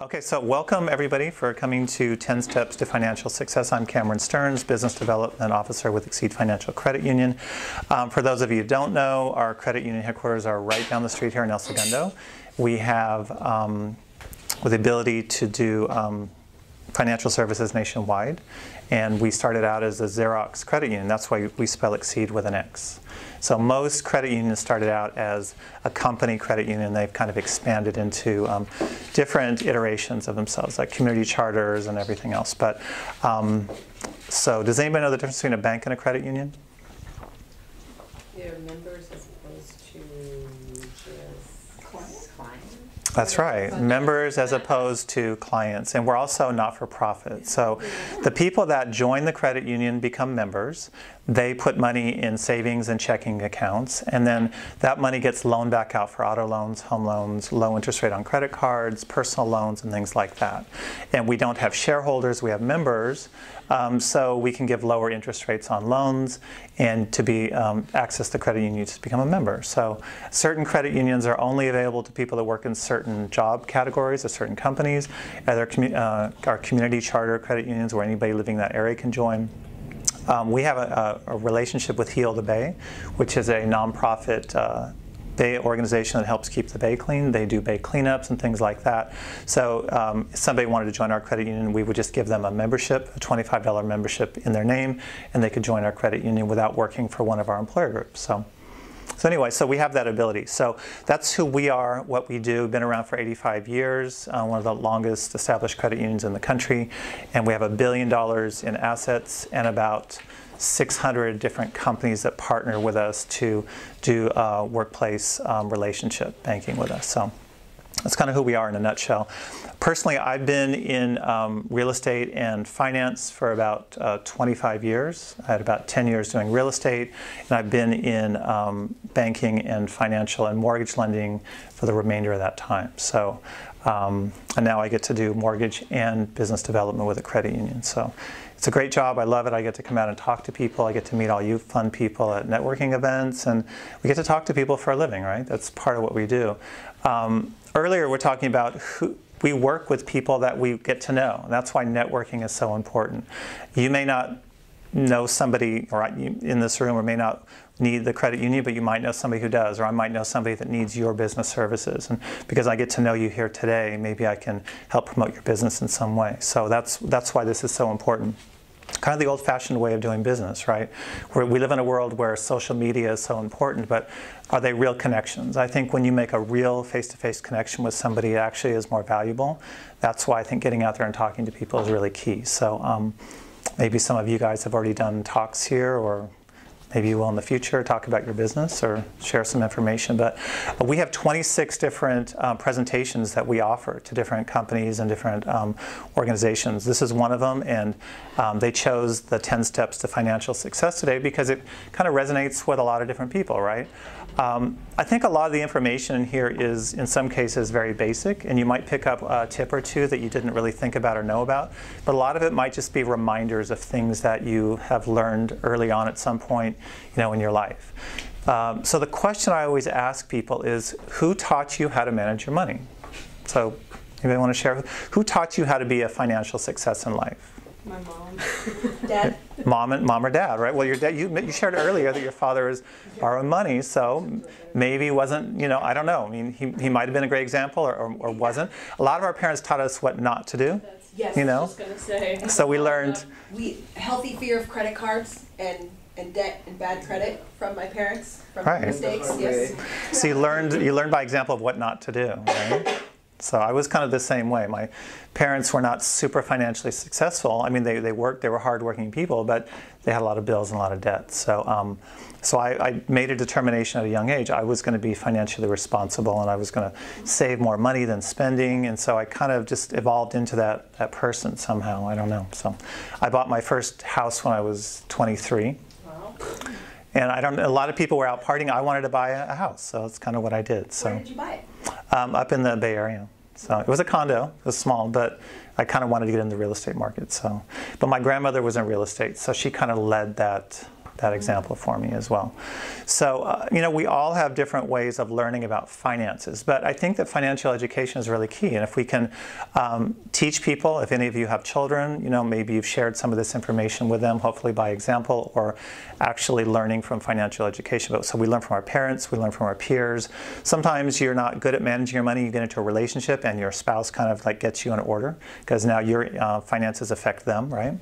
Okay, so welcome everybody for coming to 10 Steps to Financial Success. I'm Cameron Stearns, Business Development Officer with Xceed Financial Credit Union. Um, for those of you who don't know, our credit union headquarters are right down the street here in El Segundo. We have um, the ability to do um, financial services nationwide, and we started out as a Xerox credit union. That's why we spell Xceed with an X. So most credit unions started out as a company credit union. They've kind of expanded into um, different iterations of themselves, like community charters and everything else. But um, so, does anybody know the difference between a bank and a credit union? They're members as opposed to just clients. That's right, members as opposed to clients. And we're also not for profit. So the people that join the credit union become members. They put money in savings and checking accounts, and then that money gets loaned back out for auto loans, home loans, low interest rate on credit cards, personal loans, and things like that. And we don't have shareholders, we have members, um, so we can give lower interest rates on loans and to be um, access the credit union to become a member. So certain credit unions are only available to people that work in certain job categories or certain companies. Other commu- uh, our community charter credit unions where anybody living in that area can join. Um, we have a, a, relationship with Heal the Bay, which is a nonprofit uh, Bay organization that helps keep the Bay clean. They do Bay cleanups and things like that. So um, if somebody wanted to join our credit union, we would just give them a membership, a $25 membership in their name, and they could join our credit union without working for one of our employer groups. So. So anyway, so we have that ability. So that's who we are, what we do. Been around for 85 years, uh, one of the longest established credit unions in the country, and we have a billion dollars in assets and about 600 different companies that partner with us to do uh, workplace um, relationship banking with us. So that's kind of who we are in a nutshell. Personally, I've been in um, real estate and finance for about uh, 25 years. I had about 10 years doing real estate, and I've been in um, banking and financial and mortgage lending for the remainder of that time. So, um, and now I get to do mortgage and business development with a credit union. So, it's a great job. I love it. I get to come out and talk to people. I get to meet all you fun people at networking events, and we get to talk to people for a living, right? That's part of what we do. Um, earlier, we're talking about who we work with people that we get to know. That's why networking is so important. You may not know somebody right in this room or may not need the credit union, but you might know somebody who does, or I might know somebody that needs your business services. And because I get to know you here today, maybe I can help promote your business in some way. So that's that's why this is so important. Kind of the old-fashioned way of doing business, right? Where we live in a world where social media is so important, but are they real connections? I think when you make a real face-to-face connection with somebody, it actually is more valuable. That's why I think getting out there and talking to people is really key. So. Um, maybe some of you guys have already done talks here or maybe you will in the future talk about your business or share some information. But we have 26 different uh, presentations that we offer to different companies and different um, organizations. This is one of them, and um, they chose the 10 steps to financial success today because it kind of resonates with a lot of different people, right? Um, I think a lot of the information in here is, in some cases, very basic, and you might pick up a tip or two that you didn't really think about or know about. But a lot of it might just be reminders of things that you have learned early on at some point, you know, in your life. Um, so the question I always ask people is, who taught you how to manage your money? So, anybody want to share? Who taught you how to be a financial success in life? My mom. Dad. Mom and mom or dad, right? Well, your dad. You, you shared earlier that your father is borrowing money, so maybe wasn't. You know, I don't know. I mean, he, he might have been a great example, or, or, or wasn't. A lot of our parents taught us what not to do. Yes. You know. So we learned. We healthy fear of credit cards and and debt and bad credit from my parents from Right. mistakes. Yes. So you learned you learned by example of what not to do, right? So I was kind of the same way. My parents were not super financially successful. I mean, they, they worked, they were hardworking people, but they had a lot of bills and a lot of debt. So, um, so I, I made a determination at a young age. I was going to be financially responsible and I was going to save more money than spending. And so I kind of just evolved into that, that person somehow. I don't know. So I bought my first house when I was 23. Wow. And I don't. A lot of people were out partying. I wanted to buy a, house, so that's kind of what I did. So Where did you buy it? Um, up in the Bay Area. So it was a condo. It was small, but I kind of wanted to get in the real estate market. So, but my grandmother was in real estate, so she kind of led that that example for me as well. So, uh, you know, we all have different ways of learning about finances, but I think that financial education is really key. And if we can um, teach people, if any of you have children, you know, maybe you've shared some of this information with them, hopefully by example, or actually learning from financial education. But so we learn from our parents, we learn from our peers. Sometimes you're not good at managing your money, you get into a relationship, and your spouse kind of like gets you in order because now your uh, finances affect them, right?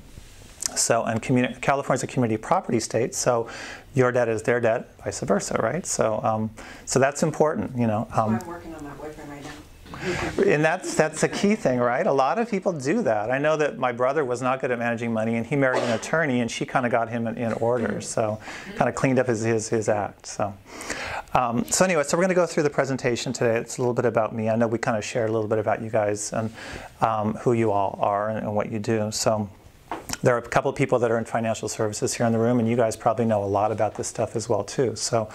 So, and communi- California's a community property state, so your debt is their debt, vice versa, right? So, um, so that's important, you know. Um, I'm working on my boyfriend right now. and that's that's a key thing, right? A lot of people do that. I know that my brother was not good at managing money, and he married an attorney, and she kind of got him in, in order, so kind of cleaned up his his, his act. So, um, so anyway, so we're going to go through the presentation today. It's a little bit about me. I know we kind of shared a little bit about you guys and um, who you all are and, and what you do. So. There are a couple of people that are in financial services here in the room, and you guys probably know a lot about this stuff as well too. So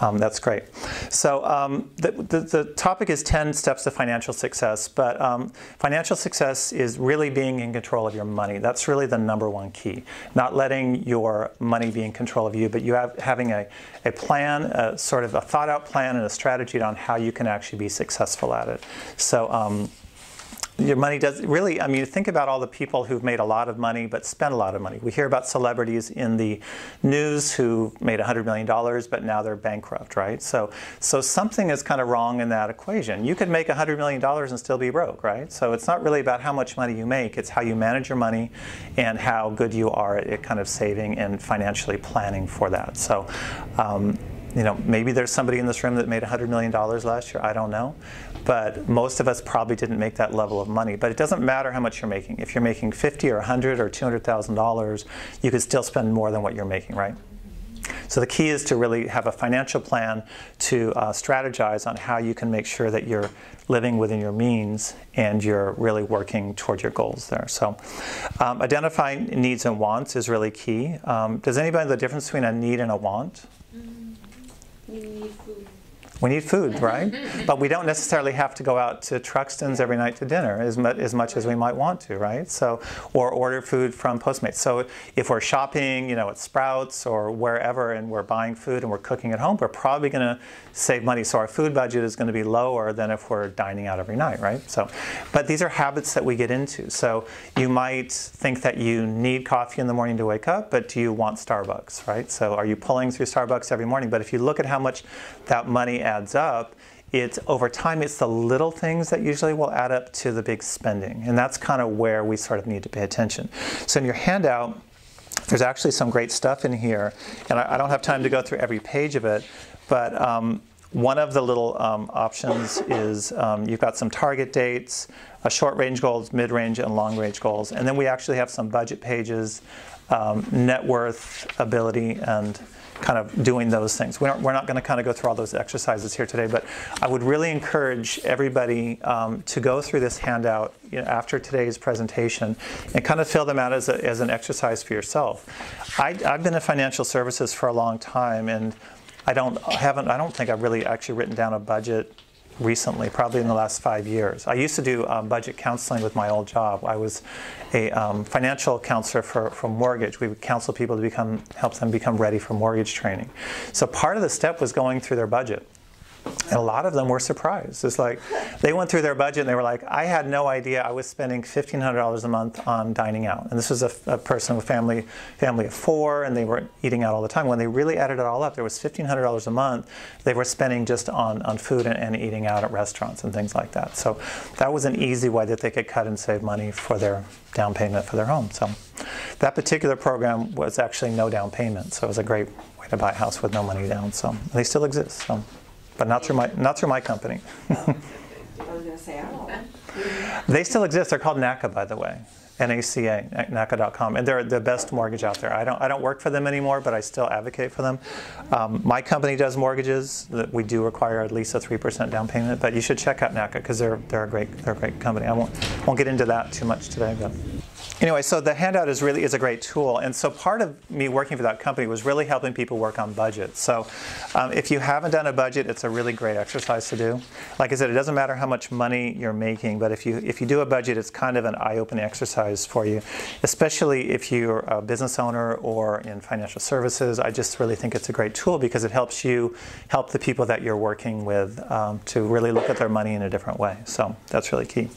um, that's great. So um, the, the, the, topic is 10 steps to financial success, but um, financial success is really being in control of your money. That's really the number one key. Not letting your money be in control of you, but you have having a, a plan, a sort of a thought out plan and a strategy on how you can actually be successful at it. So um, your money does really i mean think about all the people who've made a lot of money but spent a lot of money. We hear about celebrities in the news who made $100 million but now they're bankrupt right? So so something is kind of wrong in that equation. You could make $100 million and still be broke right? So it's not really about how much money you make it's how you manage your money and how good you are at kind of saving and financially planning for that. So um, you know, maybe there's somebody in this room that made $100 million last year. I don't know. But most of us probably didn't make that level of money. But it doesn't matter how much you're making. If you're making 50 or 100 or $200,000, you could still spend more than what you're making, right? So the key is to really have a financial plan to uh, strategize on how you can make sure that you're living within your means and you're really working toward your goals there. So um, identifying needs and wants is really key. Um, does anybody know the difference between a need and a want? We. We need food, right? Mm-hmm. but we don't necessarily have to go out to Truxton's every night to dinner as, mu- as much as we might want to, right? So, or order food from Postmates. So, if we're shopping, you know, at Sprouts or wherever, and we're buying food and we're cooking at home, we're probably going to save money. So, our food budget is going to be lower than if we're dining out every night, right? So, but these are habits that we get into. So, you might think that you need coffee in the morning to wake up, but do you want Starbucks, right? So, are you pulling through Starbucks every morning? But if you look at how much that money adds up, it's over time it's the little things that usually will add up to the big spending. And that's kind of where we sort of need to pay attention. So in your handout there's actually some great stuff in here and i, I don't have time to go through every page of it but um, one of the little um, options is um, you've got some target dates a short range goals mid range and long range goals. And then we actually have some budget pages um, net worth ability and kind of doing those things. We we're not going to kind of go through all those exercises here today, but I would really encourage everybody um, to go through this handout you know, after today's presentation and kind of fill them out as, a, as an exercise for yourself. I, I've been in financial services for a long time, and I don't haven't I don't think I've really actually written down a budget recently, probably in the last five years. I used to do um, budget counseling with my old job. I was a um, financial counselor for, for mortgage. We would counsel people to become, help them become ready for mortgage training. So part of the step was going through their budget. And a lot of them were surprised. It's like they went through their budget and they were like, I had no idea I was spending $1,500 a month on dining out. And this was a, a person with family family of four, and they were eating out all the time. When they really added it all up, there was $1,500 a month they were spending just on, on food and, and eating out at restaurants and things like that. So that was an easy way that they could cut and save money for their down payment for their home. So that particular program was actually no down payment. So it was a great way to buy a house with no money down. So they still exist. So but not through my not through my company. They still exist. They're called NACA, by the way. NACA, NACA.com, and they're the best mortgage out there. I don't, I don't work for them anymore, but I still advocate for them. Um, my company does mortgages that we do require at least a three percent down payment, but you should check out NACA because they're they're a great they're a great company. I won't won't get into that too much today, but anyway, so the handout is really is a great tool, and so part of me working for that company was really helping people work on budgets. So, um, if you haven't done a budget, it's a really great exercise to do. Like I said, it doesn't matter how much money you're making, but if you if you do a budget, it's kind of an eye-opening exercise for you, especially if you're a business owner or in financial services. I just really think it's a great tool because it helps you help the people that you're working with um, to really look at their money in a different way. So that's really key.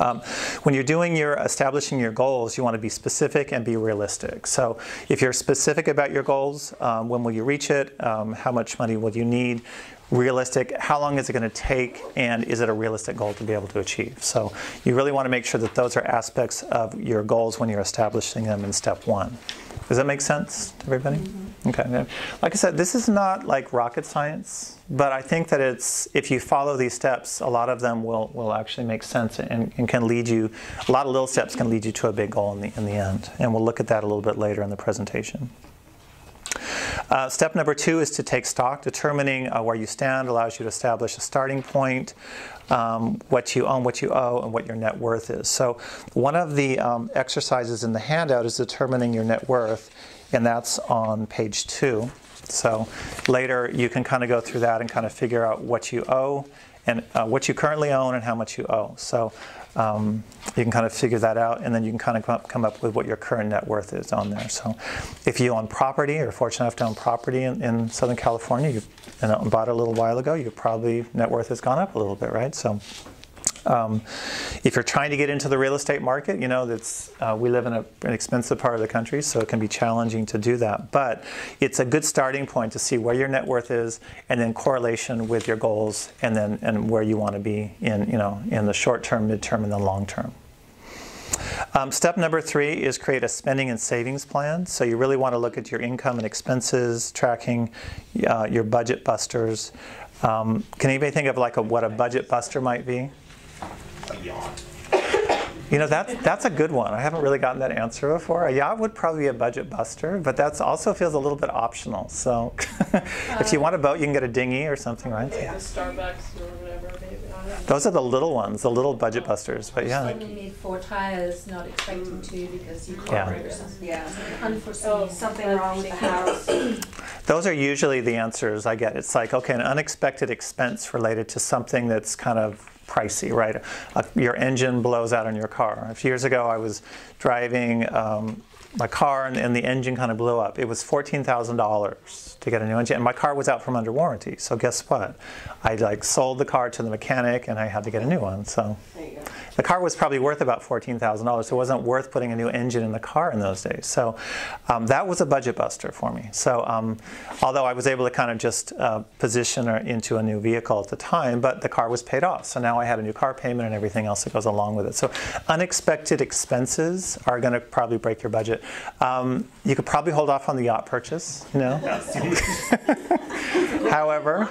Um, when you're doing your establishing your goals, you want to be specific and be realistic. So if you're specific about your goals, um, when will you reach it? Um, how much money will you need? Realistic, how long is it going to take? And is it a realistic goal to be able to achieve? So you really want to make sure that those are aspects of your goals when you're establishing them in step one. Does that make sense to everybody? Mm-hmm. Okay. Like I said, this is not like rocket science, but I think that it's if you follow these steps, a lot of them will, will actually make sense and, and can lead you. A lot of little steps can lead you to a big goal in the in the end, and we'll look at that a little bit later in the presentation. Uh, step number two is to take stock. Determining uh, where you stand allows you to establish a starting point, um, what you own, what you owe, and what your net worth is. So, one of the um, exercises in the handout is determining your net worth, and that's on page two. So, later you can kind of go through that and kind of figure out what you owe and uh, what you currently own and how much you owe. So, um, you can kind of figure that out, and then you can kind of come up, come up with what your current net worth is on there. So, if you own property or fortunate enough to own property in, in Southern California, you bought it a little while ago, you probably net worth has gone up a little bit, right? So. Um, if you're trying to get into the real estate market, you know that's uh, we live in a, an expensive part of the country, so it can be challenging to do that. But it's a good starting point to see where your net worth is, and then correlation with your goals, and then and where you want to be in you know in the short term, mid term, and the long term. Um, step number three is create a spending and savings plan. So you really want to look at your income and expenses, tracking uh, your budget busters. Um, can anybody think of like a, what a budget buster might be? A yacht. You know, that, that's a good one. I haven't really gotten that answer before. A yacht would probably be a budget buster, but that also feels a little bit optional. So if you uh, want a boat, you can get a dinghy or something, right? The Starbucks or whatever, maybe. I don't know. Those are the little ones, the little budget busters. But yeah, When you need four tires, not expecting mm. to because you Yeah. can't or something. Yeah. Unforeseen. Oh, something wrong with the house. those are usually the answers I get. It's like, okay, an unexpected expense related to something that's kind of pricey, right? Your engine blows out on your car. A few years ago, I was driving um, my car and, and the engine kind of blew up. It was $14,000 to get a new engine, and my car was out from under warranty. So guess what? I like sold the car to the mechanic, and I had to get a new one. So There you go. the car was probably worth about $14,000, so it wasn't worth putting a new engine in the car in those days. So um, that was a budget buster for me. So um, although I was able to kind of just uh, position her into a new vehicle at the time, but the car was paid off. So now I had a new car payment and everything else that goes along with it. So unexpected expenses are going to probably break your budget. Um, you could probably hold off on the yacht purchase, you know. However,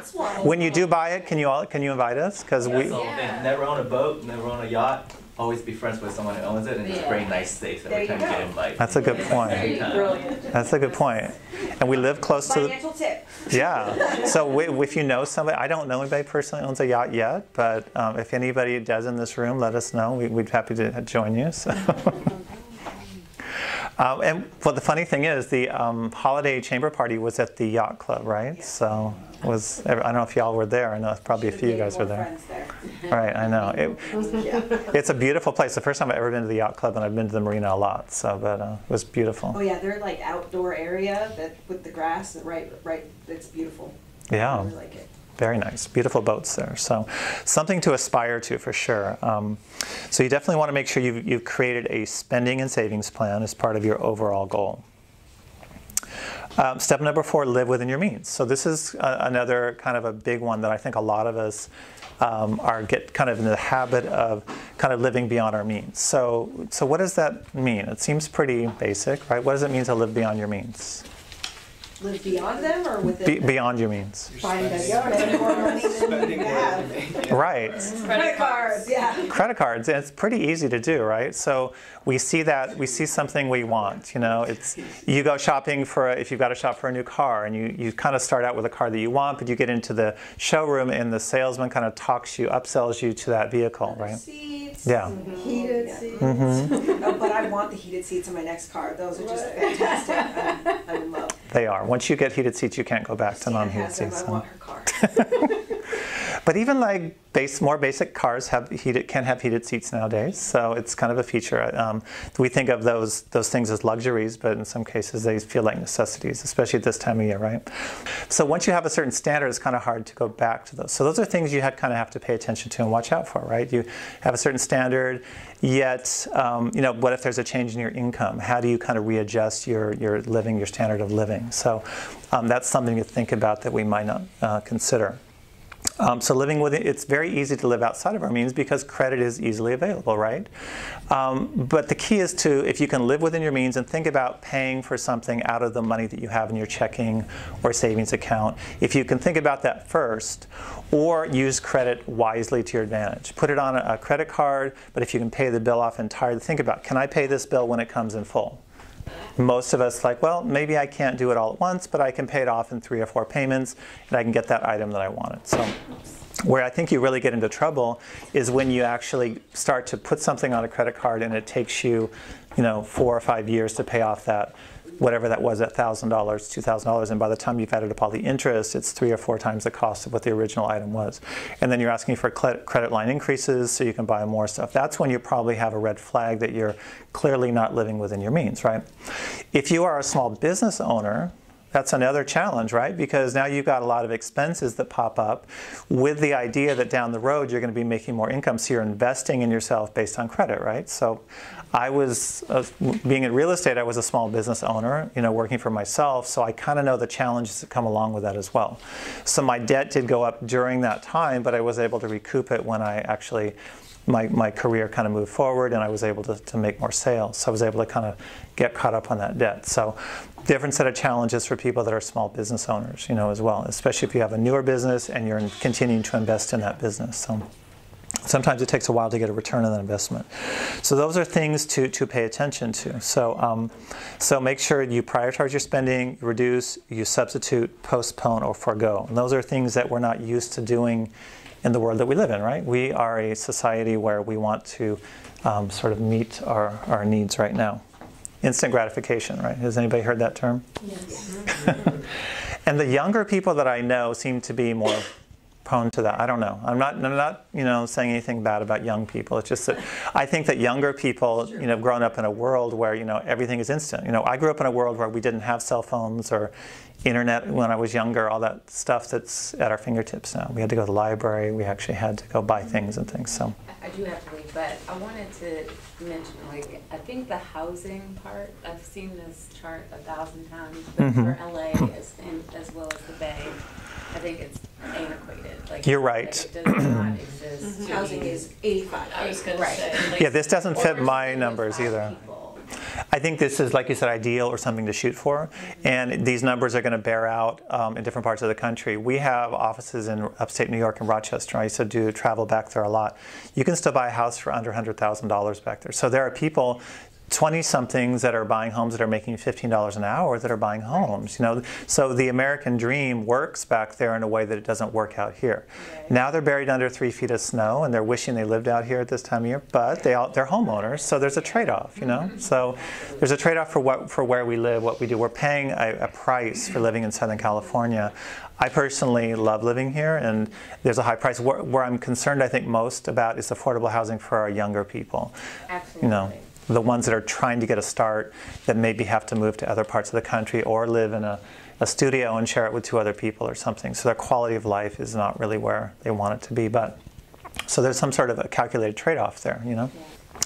when you do buy it, can you all, can you invite us? Because That's we the. Never own a boat, never own a yacht. Always be friends with someone who owns it and just Yeah. bring nice steaks every There time you you get go. invited. that's a good point. That's a good point. And we live close to the, Financial tip. yeah. So wi- if you know somebody, I don't know anybody personally owns a yacht yet, but um, if anybody does in this room, let us know. We, we'd be happy to join you. So. Um, and well, the funny thing is, the um, holiday chamber party was at the yacht club, right? So was I don't know if y'all were there. I know probably a few of you guys were there. Right, I know. It, Yeah. it's a beautiful place. The first time I've ever been to the yacht club, and I've been to the marina a lot. So, but uh, it was beautiful. Oh yeah, they're like outdoor area that with the grass, right, right. It's beautiful. Yeah. I really like it. Very nice, beautiful boats there. So, something to aspire to for sure. Um, so, you definitely want to make sure you've, you've created a spending and savings plan as part of your overall goal. Um, step number four: live within your means. So, this is a, another kind of a big one that I think a lot of us um, are get kind of in the habit of kind of living beyond our means. So, so what does that mean? It seems pretty basic, right? What does it mean to live beyond your means? Live beyond them or within Be, them? beyond your means, Find a yard, more money than you Spending more have. than me. right? Credit cards, yeah. credit cards and it's pretty easy to do right so we see that we see something we want you know it's you go shopping for a, if you've got to shop for a new car and you, you kind of start out with a car that you want but you get into the showroom and the salesman kind of talks you upsells you to that vehical right Seats, seats. Yeah. Heated seats. hmm Uh, but I want the heated seats in my next car. Those are just fantastic. I'm, I'm in love. They are. Once you get heated seats, you can't go back to non-heated seats. But even like base, more basic cars have heated, can have heated seats nowadays, so it's kind of a feature. Um, we think of those those things as luxuries, but in some cases they feel like necessities, especially at this time of year, right? So once you have a certain standard, it's kind of hard to go back to those. So those are things you kind of have to pay attention to and watch out for, right? You have a certain standard, yet um, you know what if there's a change in your income? How do you kind of readjust your your living, your standard of living? So um, that's something to think about that we might not uh, consider. Um, so living with it, it's very easy to live outside of our means because credit is easily available, right? Um, but the key is to, if you can live within your means and think about paying for something out of the money that you have in your checking or savings account, if you can think about that first, or use credit wisely to your advantage. Put it on a, a credit card, but if you can pay the bill off entirely, think about, can I pay this bill when it comes in full? Most of us like well maybe i can't do it all at once but i can pay it off in three or four payments and i can get that item that i wanted. So where i think you really get into trouble is when you actually start to put something on a credit card and it takes you you know four or five years to pay off that whatever that was at $1000 $2000 and by the time you've added up all the interest it's three or four times the cost of what the original item was. And then you're asking for credit line increases so you can buy more stuff. That's when you probably have a red flag that you're clearly not living within your means right? If you are a small business owner that's another challenge, right? Because now you've got a lot of expenses that pop up with the idea that down the road you're going to be making more income. So you're investing in yourself based on credit, right? So I was, uh, being in real estate, I was a small business owner, you know, working for myself. So I kind of know the challenges that come along with that as well. So my debt did go up during that time, but I was able to recoup it when I actually my, my career kind of moved forward and I was able to, to make more sales. So I was able to kind of get caught up on that debt. So different set of challenges for people that are small business owners, you know, as well, especially if you have a newer business and you're in, continuing to invest in that business. So sometimes it takes a while to get a return on that investment. So those are things to, to pay attention to. So, um, so make sure you prioritize your spending, reduce, you substitute, postpone, or forego. And those are things that we're not used to doing in the world that we live in, right? We are a society where we want to um, sort of meet our, our needs right now. Instant gratification, right? Has anybody heard that term? Yes. And the younger people that I know seem to be more prone to that. I don't know. I'm not, I'm not, you know, saying anything bad about young people. It's just that I think that younger people, you know, have grown up in a world where, you know, everything is instant. You know, I grew up in a world where we didn't have cell phones or internet when I was younger, all that stuff that's at our fingertips now. We had to go to the library. We actually had to go buy things and things. So, I do have to leave, but I wanted to mention, like, I think the housing part, I've seen this chart a thousand times, but Mhm. for LA as, and as well as the Bay, I think it's antiquated, like. You're like, right. It does not exist. to Housing is 85. I was gonna Right. say, like, yeah, this doesn't fit my numbers either. people. I think this is, like you said, ideal or something to shoot for. And these numbers are going to bear out um, in different parts of the country. We have offices in upstate New York and Rochester. I used to do travel back there a lot. You can still buy a house for under $100,000 back there. So there are people. 20 somethings that are buying homes that are making $15 an hour that are buying homes you know? So the american dream works back there in a way that it doesn't work out here. Right. now they're buried under three feet of snow and they're wishing they lived out here at this time of year but they all, they're homeowners so there's a trade-off you know? Mm-hmm. So there's a trade-off for what for where we live what we do. We're paying a, a price for living in southern california. I personally love living here and there's a high price. Where, where i'm concerned i think most about is affordable housing for our younger people. Absolutely. you know the ones that are trying to get a start that maybe have to move to other parts of the country or live in a, a studio and share it with two other people or something. So their quality of life is not really where they want it to be. But so there's some sort of a calculated trade-off there you know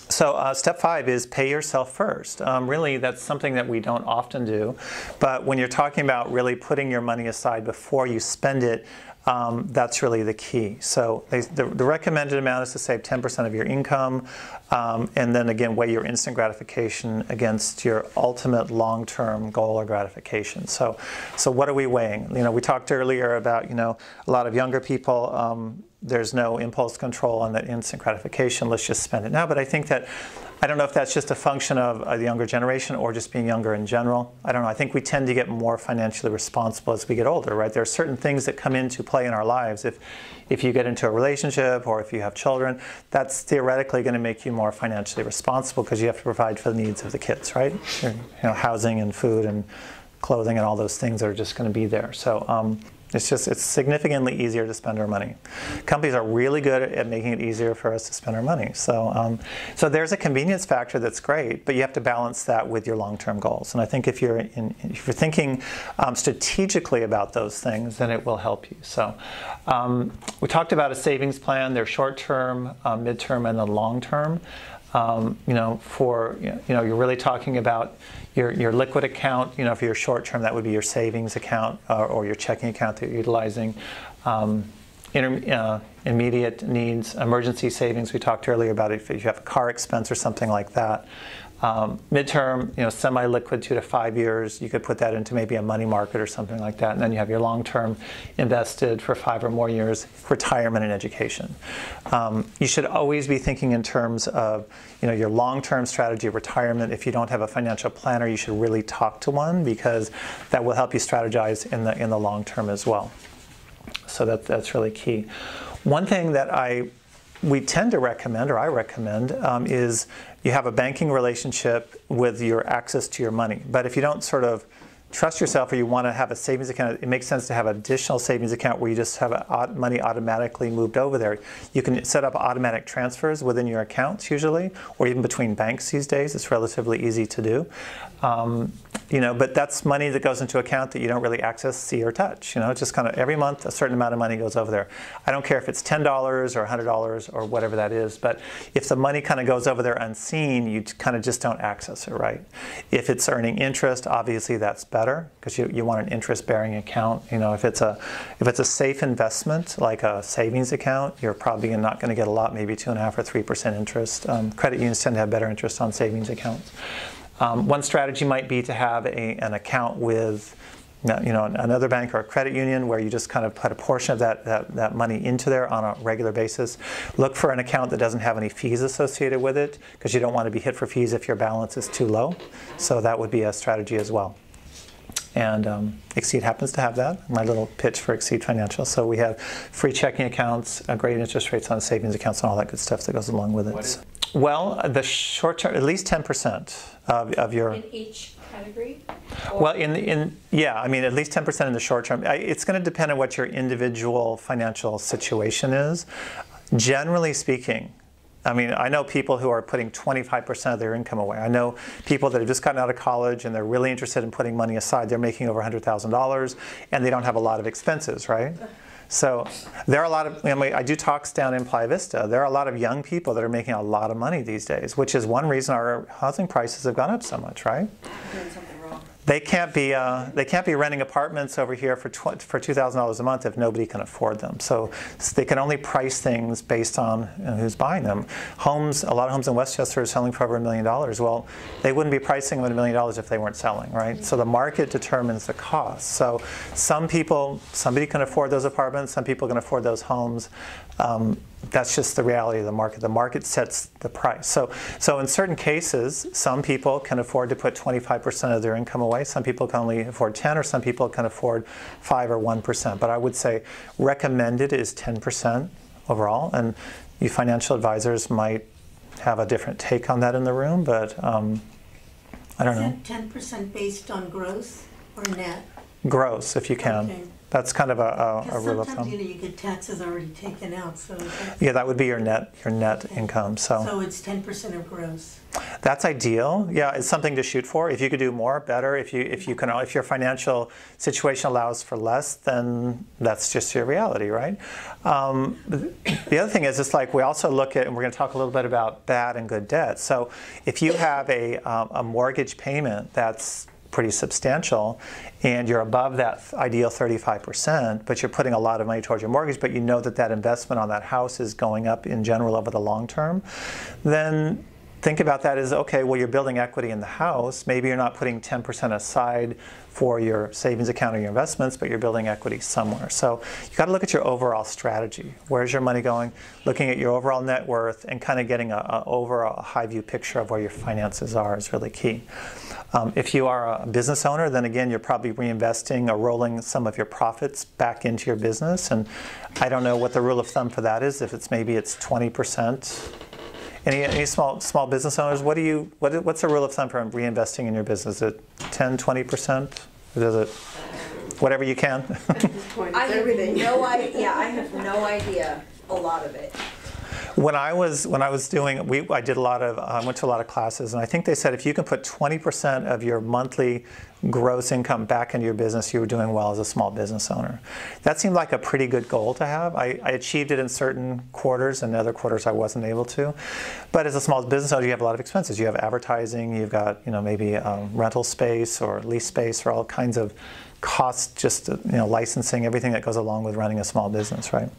so uh, step five is pay yourself first. Um, really, that's something that we don't often do. But when you're talking about really putting your money aside before you spend it, um, that's really the key. So they, the, the recommended amount is to save 10% of your income, um, and then again weigh your instant gratification against your ultimate long-term goal or gratification. So, so what are we weighing? You know, we talked earlier about you know a lot of younger people. There's no impulse control on that instant gratification. Let's just spend it now. But I think that I don't know if that's just a function of uh, the younger generation or just being younger in general. I don't know. I think we tend to get more financially responsible as we get older, right? There are certain things that come into play in our lives. If if you get into a relationship or if you have children, that's theoretically going to make you more financially responsible because you have to provide for the needs of the kids, right? You know, housing and food and clothing and all those things are just going to be there. So um, it's just it's significantly easier to spend our money. Companies are really good at making it easier for us to spend our money. So um, so there's a convenience factor that's great, but you have to balance that with your long-term goals. And I think if you're in, if you're thinking um, strategically about those things, then it will help you. So um, we talked about a savings plan. They're short-term, uh, mid-term, and then long-term. Um, you know, for you know, you're really talking about your, your liquid account. You know, for your short term, that would be your savings account uh, or your checking account that you're utilizing. Um, inter, uh, immediate needs, emergency savings. We talked earlier about if you have a car expense or something like that. Um, midterm, you know, semi-liquid, two to five years, you could put that into maybe a money market or something like that. And then you have your long-term invested for five or more years, retirement and education. Um, you should always be thinking in terms of, you know, your long-term strategy of retirement. If you don't have a financial planner, you should really talk to one because that will help you strategize in the in the long term as well. So that, that's really key. One thing that I we tend to recommend, or I recommend, um, is you have a banking relationship with your access to your money. But if you don't sort of trust yourself or you want to have a savings account, it makes sense to have an additional savings account where you just have money automatically moved over there. You can set up automatic transfers within your accounts usually, or even between banks these days. It's relatively easy to do. Um, you know, but that's money that goes into account that you don't really access, see, or touch. You know, it's just kind of every month a certain amount of money goes over there. I don't care if it's ten dollars or hundred dollars or whatever that is, but if the money kind of goes over there unseen, you kind of just don't access it, right? If it's earning interest, obviously that's better because you, you want an interest-bearing account. You know, if it's a if it's a safe investment like a savings account, you're probably not going to get a lot, maybe two and a half or three percent interest. Um, credit unions tend to have better interest on savings accounts. Um, one strategy might be to have a, an account with you know, another bank or a credit union where you just kind of put a portion of that, that, that money into there on a regular basis. Look for an account that doesn't have any fees associated with it because you don't want to be hit for fees if your balance is too low. So that would be a strategy as well. And um, Xceed happens to have that, my little pitch for Xceed Financial. So we have free checking accounts, uh, great interest rates on savings accounts, and all that good stuff that goes along with it. Well, the short term, at least 10% of, of your. In each category? Well, in, in yeah, I mean, at least 10% in the short term. I, it's going to depend on what your individual financial situation is. Generally speaking, I mean, I know people who are putting 25% of their income away. I know people that have just gotten out of college and they're really interested in putting money aside. They're making over $100,000 and they don't have a lot of expenses, right? So there are a lot of, I, I do talks down in Playa Vista. There are a lot of young people that are making a lot of money these days, which is one reason our housing prices have gone up so much, right? They can't be uh, they can't be renting apartments over here for for two thousand dollars a month if nobody can afford them. So, so they can only price things based on you know, who's buying them. Homes, a lot of homes in Westchester are selling for over a million dollars. Well, they wouldn't be pricing them at a million dollars if they weren't selling, right? So the market determines the cost. So some people, somebody can afford those apartments. Some people can afford those homes. Um, that's just the reality of the market. The market sets the price. So, so in certain cases, some people can afford to put 25% of their income away. Some people can only afford 10, or some people can afford 5 or 1%. But I would say recommended is 10% overall. And you financial advisors might have a different take on that in the room, but um, I don't know. Ten percent based on gross or net? Gross, if you can. Okay. That's kind of a, a, a rule of sometimes, you thumb. know, you get taxes already taken out, so Yeah, that would be your net your net income. so it's ten percent of gross. That's ideal. Yeah, it's something to shoot for. If you could do more, better. If you if you can if your financial situation allows for less, then that's just your reality, right? Um, the other thing is, it's like we also look at, and we're going to talk a little bit about bad and good debt. So if you have a um, a mortgage payment that's pretty substantial and you're above that ideal 35%, but you're putting a lot of money towards your mortgage, but you know that that investment on that house is going up in general over the long term, then think about that as okay, well, you're building equity in the house. Maybe you're not putting 10% aside for your savings account or your investments, but you're building equity somewhere. So you got to look at your overall strategy. Where's your money going? Looking at your overall net worth and kind of getting a, a overall high view picture of where your finances are is really key. Um, if you are a business owner, then again, you're probably reinvesting or rolling some of your profits back into your business. And I don't know what the rule of thumb for that is. If it's maybe it's 20%. Any, any small small business owners, what do you what, what's the rule of thumb for reinvesting in your business? Is it 10, 20 percent? Does it whatever you can? Point, I have everything. no idea, yeah, I have no idea a lot of it. When I was when I was doing we I did a lot of I went to a lot of classes and I think they said if you can put 20 percent of your monthly gross income back into your business, you were doing well as a small business owner. That seemed like a pretty good goal to have. I, I achieved it in certain quarters, and other quarters I wasn't able to. But as a small business owner, you have a lot of expenses. You have advertising, you've got you know maybe um, rental space or lease space or all kinds of costs, just you know licensing, everything that goes along with running a small business, right?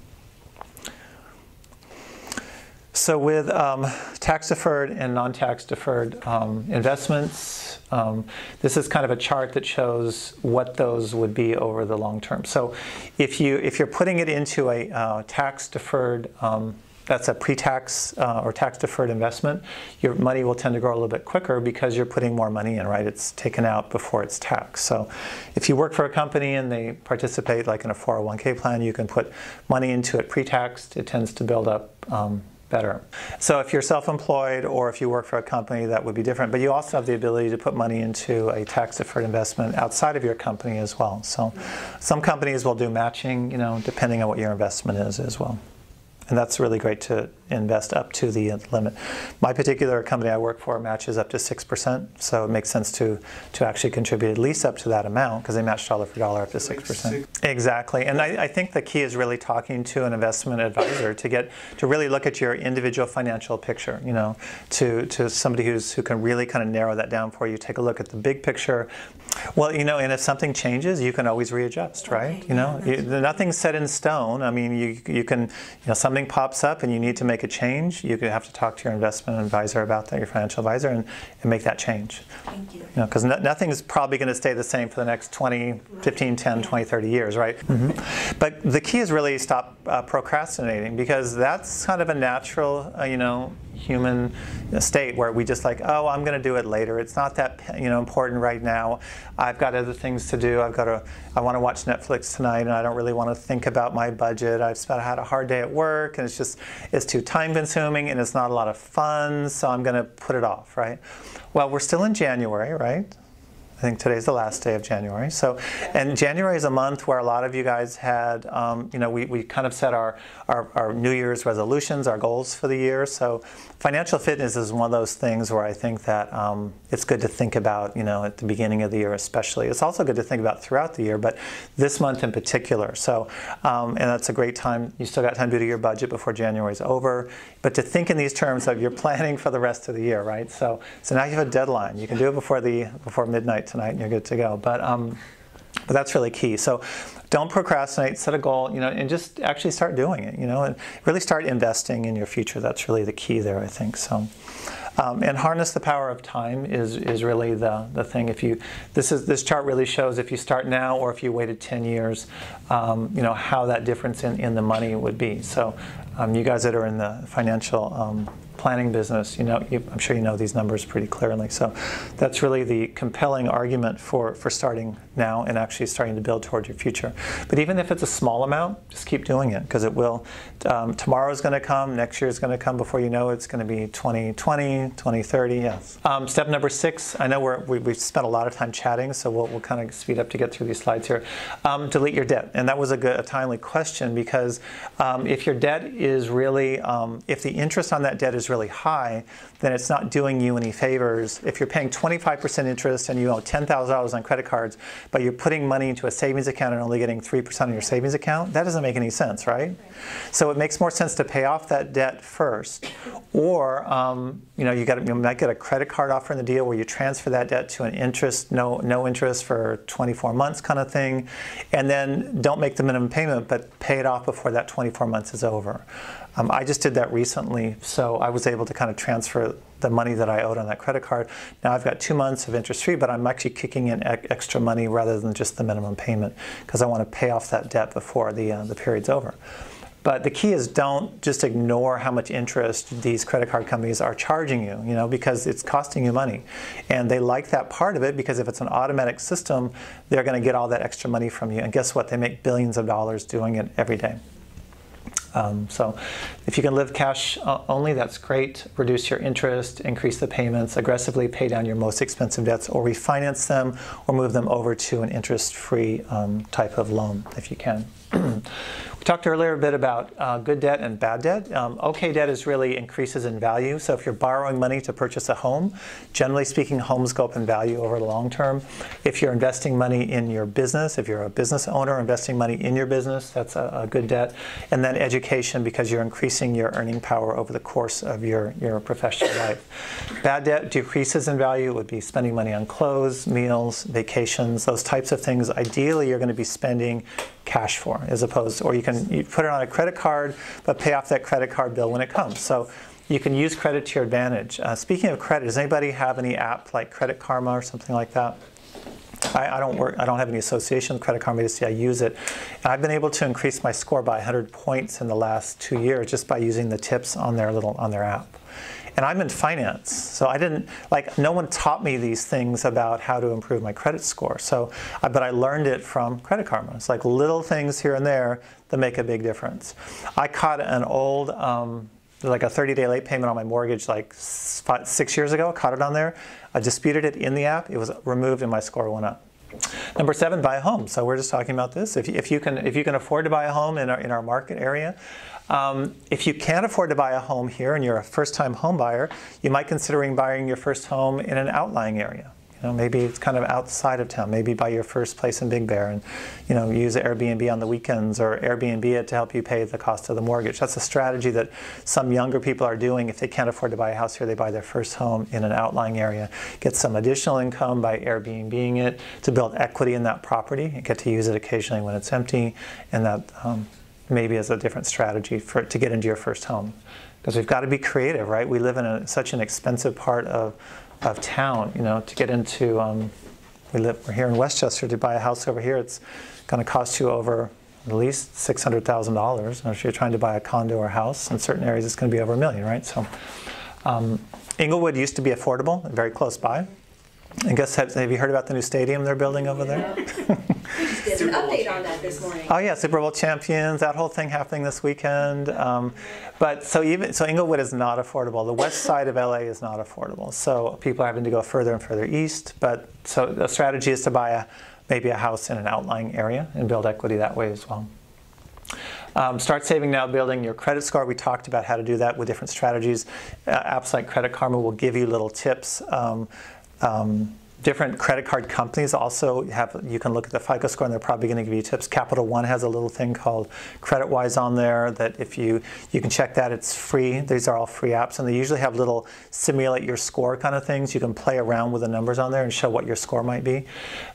So with um, tax deferred and non-tax deferred um, investments, um, this is kind of a chart that shows what those would be over the long term. So if you if you're putting it into a uh, tax deferred um, that's a pre-tax uh, or tax deferred investment, your money will tend to grow a little bit quicker because you're putting more money in, right? It's taken out before it's taxed. So if you work for a company and they participate like in a 401k plan, you can put money into it pre-taxed. It tends to build up um, better. So if you're self-employed or if you work for a company, that would be different. But you also have the ability to put money into a tax-deferred investment outside of your company as well. So some companies will do matching, you know, depending on what your investment is as well. And that's really great to invest up to the limit. My particular company I work for matches up to 6%, so it makes sense to, to actually contribute at least up to that amount because they match dollar for dollar up to 6%. Exactly. And I, I think the key is really talking to an investment advisor to get to really look at your individual financial picture, you know, to, to somebody who's who can really kind of narrow that down for you. Take a look at the big picture. Well, you know, and if something changes, you can always readjust, right? Okay, You know, yeah, you, nothing's set in stone. I mean, you, you can, you know, something pops up and you need to make a change, you could have to talk to your investment advisor about that, your financial advisor, and, and make that change. Thank you. You know, because no, nothing is probably going to stay the same for the next 20, 15, 10, 20, 30 years, right? Mhm. But the key is really stop uh, procrastinating because that's kind of a natural, uh, you know, human state where we just like, oh, I'm going to do it later. It's not that you know important right now. I've got other things to do. I've got to. I want to watch Netflix tonight, and I don't really want to think about my budget. I've spent had a hard day at work, and it's just it's too time consuming, and it's not a lot of fun. So I'm going to put it off, right? Well, we're still in January, right? I think today's the last day of January. So, and January is a month where a lot of you guys had, um, you know, we, we kind of set our, our, our New Year's resolutions, our goals for the year. So, financial fitness is one of those things where I think that um, it's good to think about, you know, at the beginning of the year, especially. It's also good to think about throughout the year, but this month in particular. So, um, and that's a great time. You still got time to do your budget before January is over, but to think in these terms of you're planning for the rest of the year, right? So, so now you have a deadline. You can do it before the before midnight tonight, and you're good to go. But um, but that's really key. So don't procrastinate, set a goal, you know, and just actually start doing it, you know, and really start investing in your future. That's really the key there, I think. So um, and harness the power of time is, is really the, the thing. If you this is this chart really shows if you start now or if you waited 10 years, um, you know how that difference in, in the money would be. So um, you guys that are in the financial um, planning business, you know, you, I'm sure you know these numbers pretty clearly. So that's really the compelling argument for, for starting now and actually starting to build towards your future. But even if it's a small amount, just keep doing it because it will. Um, tomorrow is going to come, next year is going to come before you know it, it's going to be 2020, 2030, yes. Um, step number six, I know we're, we, we've spent a lot of time chatting, so we'll, we'll kind of speed up to get through these slides here. Um, delete your debt. And that was a, good, a timely question because um, if your debt is really, um, if the interest on that debt is really high, then it's not doing you any favors. If you're paying 25% interest and you owe $10,000 on credit cards, but you're putting money into a savings account and only getting 3% on your savings account, that doesn't make any sense, right? So it makes more sense to pay off that debt first, or um, you know you got you might get a credit card offer in the deal where you transfer that debt to an interest, no no interest for 24 months kind of thing, and then don't make the minimum payment, but pay it off before that 24 months is over. Um, I just did that recently, so I was able to kind of transfer the money that I owed on that credit card. Now I've got two months of interest free, but I'm actually kicking in extra money rather than just the minimum payment because I want to pay off that debt before the uh, the period's over. But the key is don't just ignore how much interest these credit card companies are charging you, you know, because it's costing you money. And they like that part of it because if it's an automatic system, they're going to get all that extra money from you. And guess what? They make billions of dollars doing it every day. Um, so if you can live cash only, that's great. Reduce your interest, increase the payments, aggressively pay down your most expensive debts or refinance them or move them over to an interest-free um, type of loan if you can. we talked earlier a bit about uh, good debt and bad debt. Um, okay debt is really increases in value. So if you're borrowing money to purchase a home, generally speaking, homes go up in value over the long term. If you're investing money in your business, if you're a business owner investing money in your business, that's a, a good debt. And then education because you're increasing your earning power over the course of your, your professional life. Bad debt decreases in value. It would be spending money on clothes, meals, vacations, those types of things. Ideally, you're going to be spending cash for as opposed or you can you put it on a credit card but pay off that credit card bill when it comes. So you can use credit to your advantage. Uh, speaking of credit does anybody have any app like credit karma or something like that? I, I don't work i don't have any association with credit karma just i use it. And i've been able to increase my score by 100 points in the last two years just by using the tips on their little on their app and I'm in finance, so I didn't like no one taught me these things about how to improve my credit score. So, uh, but I learned it from Credit Karma. It's like little things here and there that make a big difference. I caught an old. Um, like a 30-day late payment on my mortgage, like five, six years ago. Caught it on there. I disputed it in the app. It was removed, and my score went up. Number seven, buy a home. So we're just talking about this. If, if you can, if you can afford to buy a home in our, in our market area, um, if you can't afford to buy a home here and you're a first-time home buyer, you might considering buying your first home in an outlying area. You know, maybe it's kind of outside of town. Maybe buy your first place in Big Bear and, you know, use Airbnb on the weekends or Airbnb it to help you pay the cost of the mortgage. That's a strategy that some younger people are doing. If they can't afford to buy a house here, they buy their first home in an outlying area, get some additional income by Airbnbing it to build equity in that property and get to use it occasionally when it's empty, and that um, maybe as a different strategy for to get into your first home. Because we've got to be creative, right? We live in a, such an expensive part of, of town, you know, to get into, um, we live, we're here in Westchester, to buy a house over here, it's going to cost you over at least $600,000. If you're trying to buy a condo or house, in certain areas it's going to be over a million, right? So um, Inglewood used to be affordable, very close by. And guess, have, have you heard about the new stadium they're building over there? We just did an update on that this morning. Oh yeah, Super Bowl champions. That whole thing happening this weekend. Um, but so even so, Inglewood is not affordable. The west side of LA is not affordable. So people are having to go further and further east. But so the strategy is to buy a maybe a house in an outlying area and build equity that way as well. Um, start saving now, building your credit score. We talked about how to do that with different strategies. Uh, apps like Credit Karma will give you little tips. Um, um, different credit card companies also have you can look at the FICO score and they're probably going to give you tips. Capital One has a little thing called CreditWise on there that if you you can check that it's free. These are all free apps and they usually have little simulate your score kind of things. You can play around with the numbers on there and show what your score might be.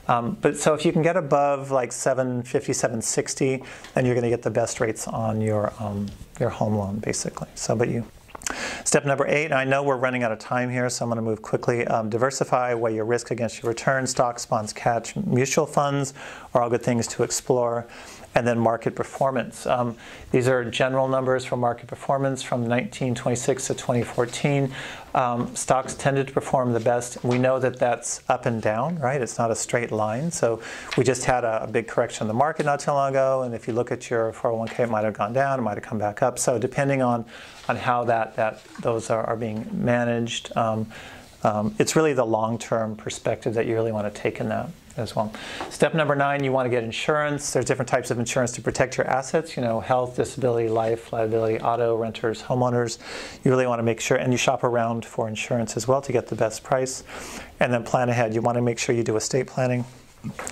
Um, but so if you can get above like 750, 760, then you're going to get the best rates on your um, your home loan basically. So but you Step number eight, I know we're running out of time here, so I'm going to move quickly. Um, diversify, weigh your risk against your return. Stocks, bonds, cash, mutual funds are all good things to explore. And then market performance. Um, these are general numbers for market performance from 1926 to 2014. Um, stocks tended to perform the best. We know that that's up and down, right? It's not a straight line. So we just had a, a big correction in the market not too long ago. And if you look at your 401k, it might have gone down, it might have come back up. So depending on, on how that, that those are, are being managed, um, um, it's really the long-term perspective that you really want to take in that as well. Step number nine, you want to get insurance. There's different types of insurance to protect your assets, you know, health, disability, life, liability, auto, renters, homeowners. You really want to make sure, and you shop around for insurance as well to get the best price. And then plan ahead. You want to make sure you do estate planning.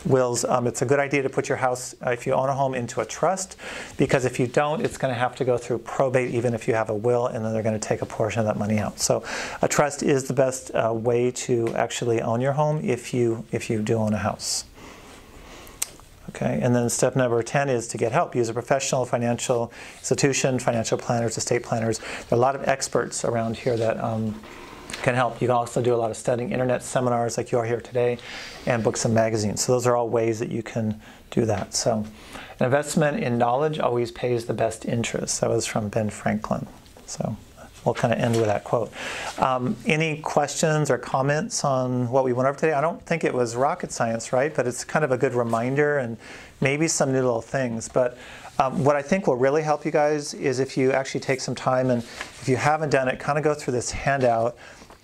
Wills, um, it's a good idea to put your house, uh, if you own a home, into a trust because if you don't, it's going to have to go through probate even if you have a will, and then they're going to take a portion of that money out. So, a trust is the best uh, way to actually own your home if you if you do own a house. Okay, and then step number 10 is to get help. Use a professional financial institution, financial planners, estate planners. There are a lot of experts around here that um, can help. You can also do a lot of studying, internet seminars like you are here today, and books and magazines. So those are all ways that you can do that. So an investment in knowledge always pays the best interest. That was from Ben Franklin. So we'll kind of end with that quote. Um, any questions or comments on what we went over today? I don't think it was rocket science, right? But it's kind of a good reminder and maybe some new little things. But um, what I think will really help you guys is if you actually take some time and if you haven't done it, kind of go through this handout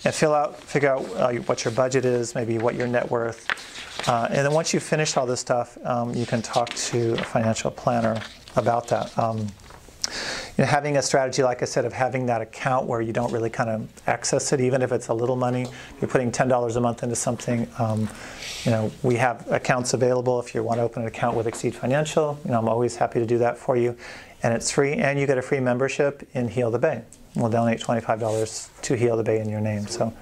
and fill out, figure out uh, what your budget is, maybe what your net worth. Uh, and then once you've finished all this stuff, um, you can talk to a financial planner about that. Um, you know, having a strategy, like I said, of having that account where you don't really kind of access it, even if it's a little money. If you're putting ten dollars a month into something, um, you know, we have accounts available. If you want to open an account with Xceed Financial, you know, I'm always happy to do that for you, and it's free. And you get a free membership in Heal the Bay. We'll donate twenty-five dollars to Heal the Bay in your name. So.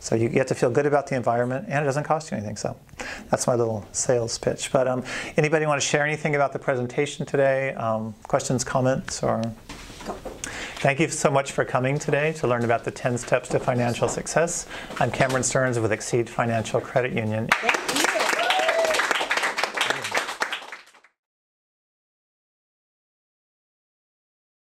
So you get to feel good about the environment, and it doesn't cost you anything. So that's my little sales pitch. But um, anybody want to share anything about the presentation today? Um, questions, comments, or? Thank you so much for coming today to learn about the 10 steps to financial success. I'm Cameron Stearns with Xceed Financial Credit Union.